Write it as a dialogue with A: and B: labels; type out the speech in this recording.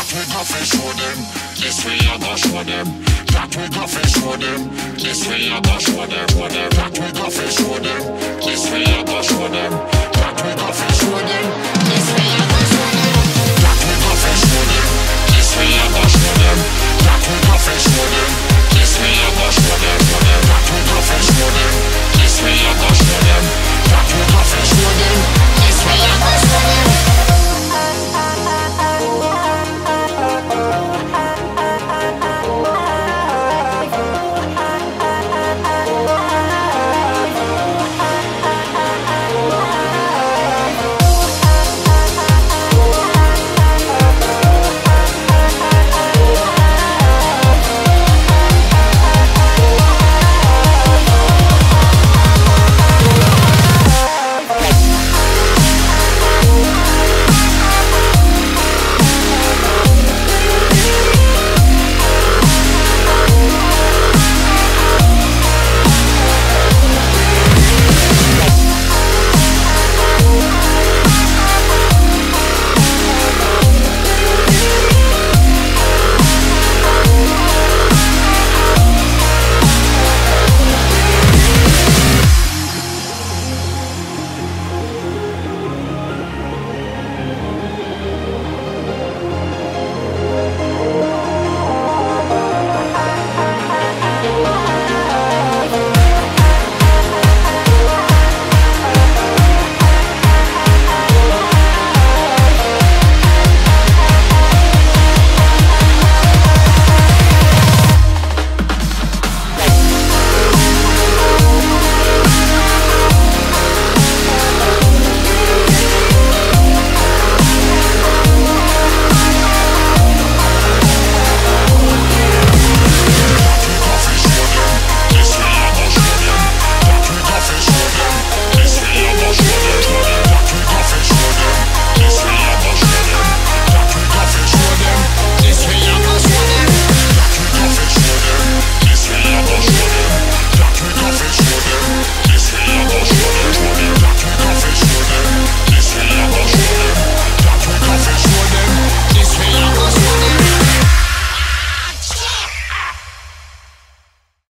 A: That we go fi show them. This we a go show them. That we go fi show them. This we a go show them. That we go fi show them. This we a go